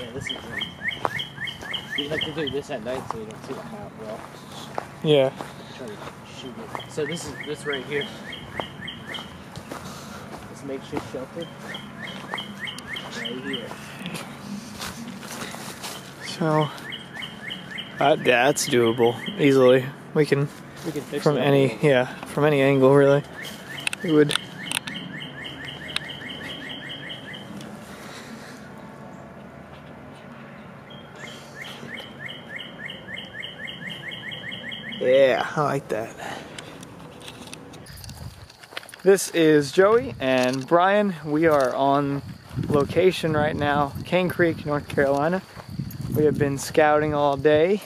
yeah, this is. Um, you have to do this at night so you don't see the hot well. Yeah. Try to shoot it. So this is this right here. This makeshift shelter. Right here. So uh, that's doable easily. We can We can fix from it. any yeah from any angle really. We would. Yeah, I like that. This is Joey and Brian. We are on location right now, Cane Creek, North Carolina. We have been scouting all day.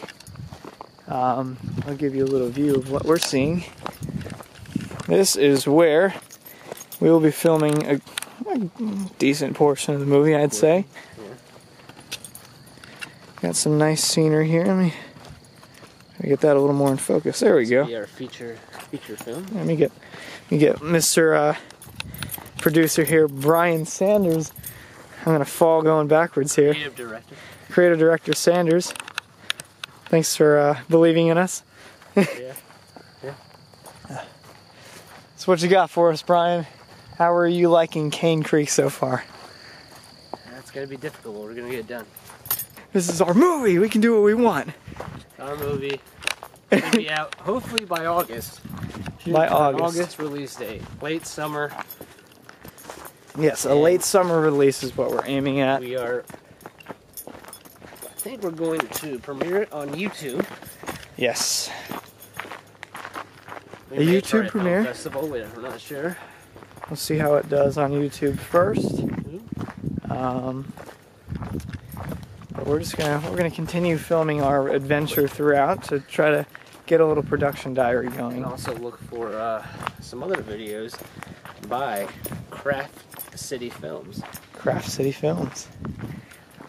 Um, I'll give you a little view of what we're seeing. This is where we will be filming a, a decent portion of the movie, I'd say. Got some nice scenery here. Let me, get that a little more in focus. There we go. Our feature feature film. Let me get, let me get Mr. Uh, producer here, Brian Sanders. I'm gonna fall going backwards here. Creative director. Creative director Sanders. Thanks for uh, believing in us. yeah. Yeah. So what you got for us, Brian? How are you liking Cane Creek so far? That's gonna be difficult, but we're gonna get it done. This is our movie. We can do what we want. Our movie will be out hopefully by August. By August. August release date. Late summer. Yes, a late summer release is what we're aiming at. We are. I think we're going to premiere it on YouTube. Yes. We A YouTube try a film premiere? Festival. We're not sure. We'll see how it does on YouTube first. Um, but we're just gonna we're gonna continue filming our adventure throughout to try to get a little production diary going. And also look for uh, some other videos by Craft City Films. Craft City Films.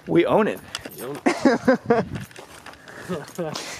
We own it.